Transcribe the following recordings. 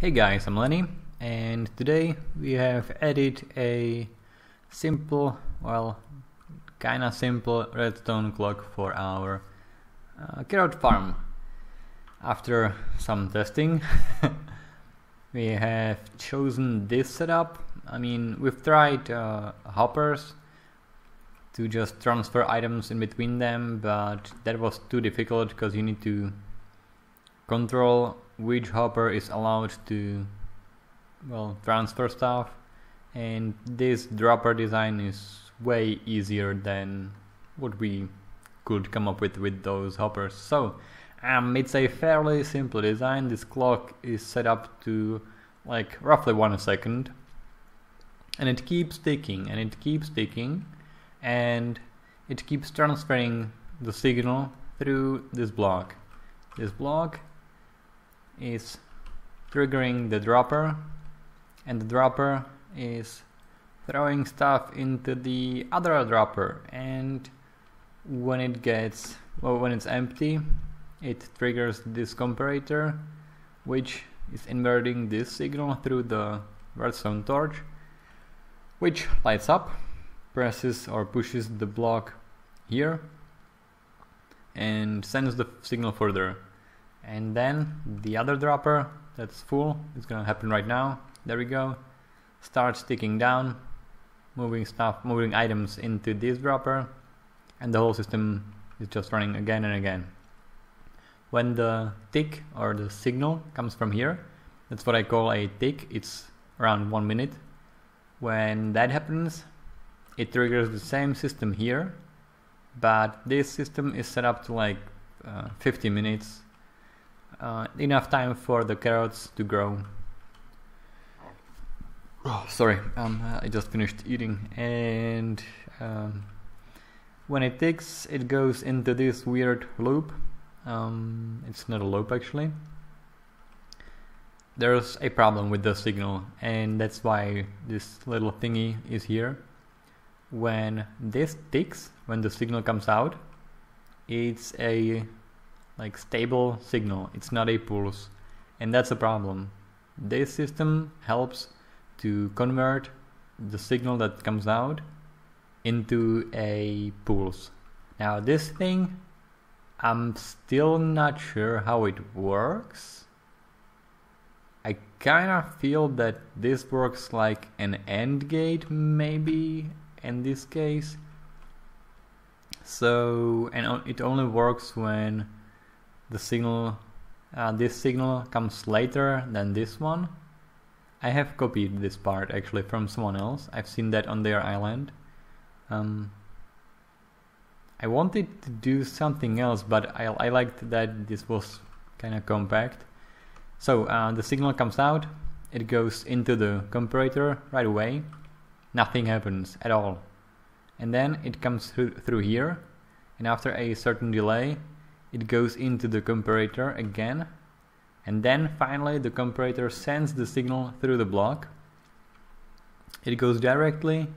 Hey guys, I'm Leny, and today we have added a simple, well, kinda simple redstone clock for our uh, carrot farm. After some testing, we have chosen this setup. I mean, we've tried uh, hoppers to just transfer items in between them, but that was too difficult because you need to control which hopper is allowed to well transfer stuff and this dropper design is way easier than what we could come up with with those hoppers. So um, it's a fairly simple design. This clock is set up to like roughly one second and it keeps ticking and it keeps ticking and it keeps transferring the signal through this block. This block is triggering the dropper and the dropper is throwing stuff into the other dropper. And when it gets well when it's empty it triggers this comparator which is inverting this signal through the redstone torch which lights up presses or pushes the block here and sends the signal further and then the other dropper that's full is gonna happen right now. There we go. Starts ticking down moving stuff moving items into this dropper and the whole system is just running again and again. When the tick or the signal comes from here that's what I call a tick. It's around one minute. When that happens it triggers the same system here but this system is set up to like uh, 50 minutes uh, enough time for the carrots to grow. Oh, sorry, um, I just finished eating, and um, when it ticks, it goes into this weird loop. Um, it's not a loop actually. There's a problem with the signal, and that's why this little thingy is here. When this ticks, when the signal comes out, it's a like stable signal. It's not a pulse. And that's a problem. This system helps to convert the signal that comes out into a pulse. Now this thing, I'm still not sure how it works. I kind of feel that this works like an AND gate maybe in this case. So, and it only works when the signal uh, this signal comes later than this one. I have copied this part actually from someone else. I've seen that on their island. Um, I wanted to do something else but I, I liked that this was kind of compact. So uh, the signal comes out. It goes into the comparator right away. Nothing happens at all. And then it comes through, through here. And after a certain delay it goes into the comparator again and then finally the comparator sends the signal through the block. It goes directly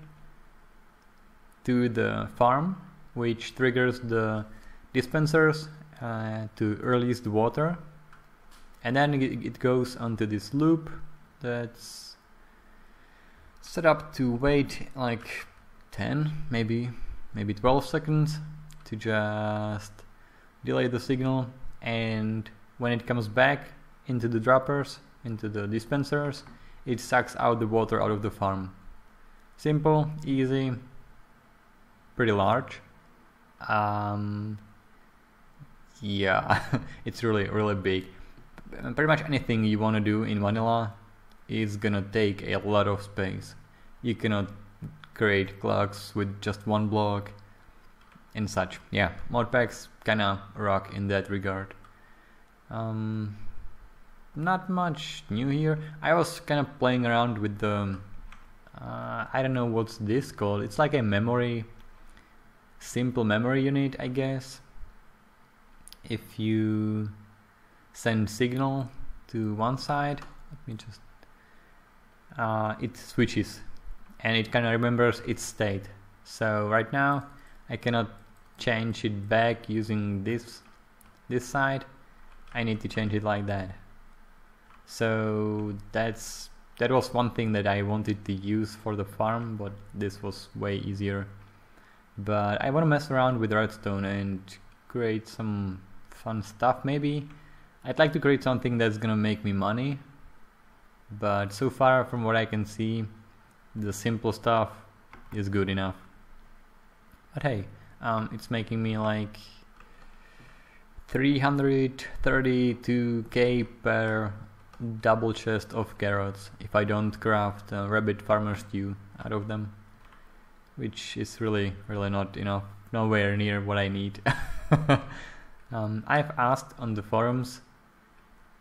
to the farm which triggers the dispensers uh, to release the water. And then it goes onto this loop that's set up to wait like 10 maybe maybe 12 seconds to just delay the signal and when it comes back into the droppers, into the dispensers, it sucks out the water out of the farm. Simple, easy, pretty large. Um, yeah, it's really, really big. Pretty much anything you want to do in vanilla is gonna take a lot of space. You cannot create clocks with just one block and such. Yeah, modpacks kind of rock in that regard. Um, not much new here. I was kind of playing around with the, uh, I don't know what's this called. It's like a memory, simple memory unit, I guess. If you send signal to one side, let me just, uh, it switches and it kind of remembers its state. So right now I cannot change it back using this this side I need to change it like that So that's that was one thing that I wanted to use for the farm, but this was way easier. But I want to mess around with redstone and create some fun stuff maybe. I'd like to create something that's gonna make me money, but so far from what I can see, the simple stuff is good enough. But hey, um, it's making me like 332k per double chest of carrots if I don't craft a rabbit farmer stew out of them which is really really not enough nowhere near what I need. Um, I've asked on the forums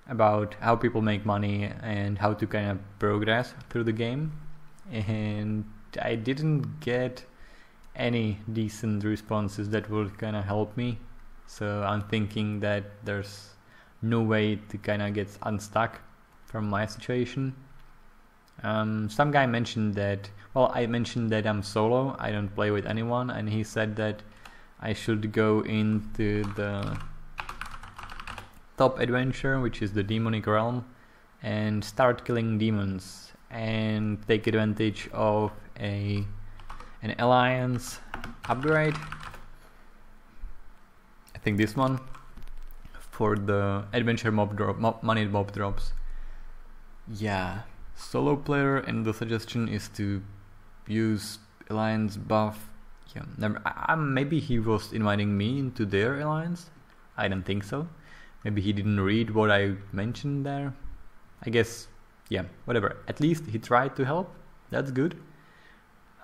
about how people make money and how to kind of progress through the game and I didn't get any decent responses that would kind of help me so I'm thinking that there's no way to kind of get unstuck from my situation. Um, some guy mentioned that, well, I mentioned that I'm solo, I don't play with anyone, and he said that I should go into the top adventure, which is the demonic realm, and start killing demons and take advantage of a an alliance upgrade. I think this one for the adventure mob drop mob, money mob drops. Yeah, solo player and the suggestion is to use alliance buff. Yeah, never, I, I, maybe he was inviting me into their alliance. I don't think so. Maybe he didn't read what I mentioned there. I guess, yeah, whatever. At least he tried to help. That's good.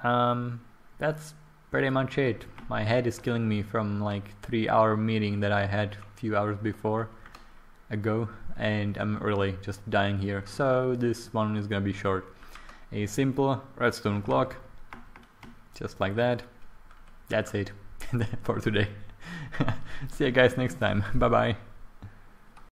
Um, that's pretty much it. My head is killing me from like three hour meeting that I had a few hours before ago and I'm really just dying here. So this one is gonna be short. A simple redstone clock just like that. That's it for today. See you guys next time. Bye bye